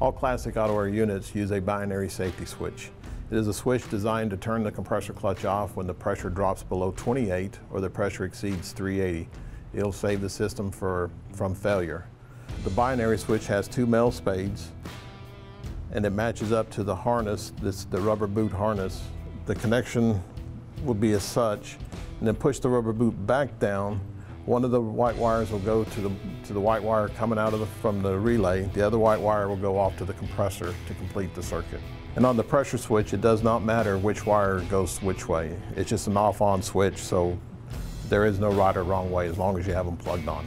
All classic AutoAir units use a binary safety switch. It is a switch designed to turn the compressor clutch off when the pressure drops below 28 or the pressure exceeds 380. It'll save the system for, from failure. The binary switch has two male spades and it matches up to the harness, this, the rubber boot harness. The connection will be as such and then push the rubber boot back down one of the white wires will go to the, to the white wire coming out of the, from the relay. The other white wire will go off to the compressor to complete the circuit. And on the pressure switch, it does not matter which wire goes which way. It's just an off-on switch, so there is no right or wrong way as long as you have them plugged on.